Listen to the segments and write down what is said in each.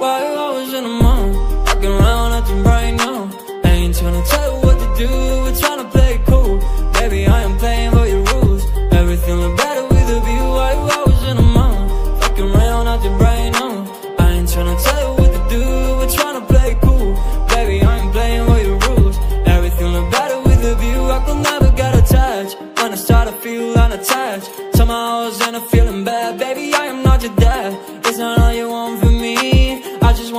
Why you always in the mood? Walking around acting right now. I ain't tryna tell you what to do, we're tryna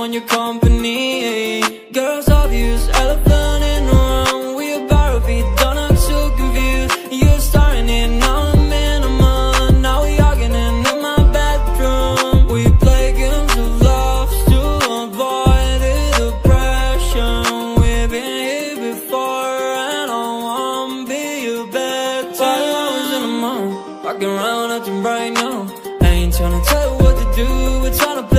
Want your company. Girls obvious, elephant in the room. We about to be done, I'm so confused. You're starting it, now I'm in a month. Now we arguing in my bedroom. We play games of love to avoid the depression. We've been here before, and I won't be your bed. You always in the mood? Walking around acting right now. I ain't tryna tell you what to do, we're tryna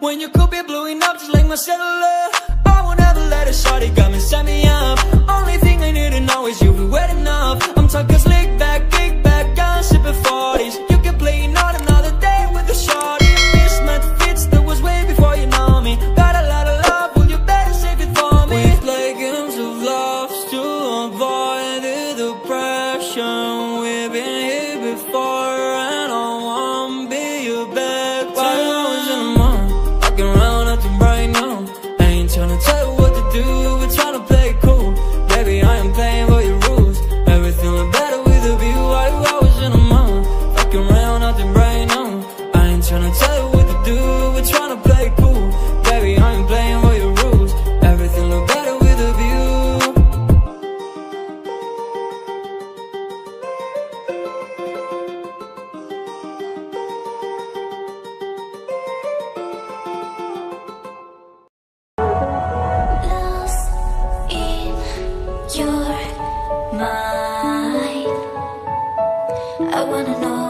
when you could be blowing up just like my cellular, I won't ever let it short. It got me set me up. Only thing I need to know is you be wet enough. I'm talking slick back, kick back, gun sipping 40s. You can play not another day with the shorty. Mismatch fits that was way before you know me. Got a lot of love, well you better save it for me. We play games of love to avoid the depression. We've been here before, I wanna know,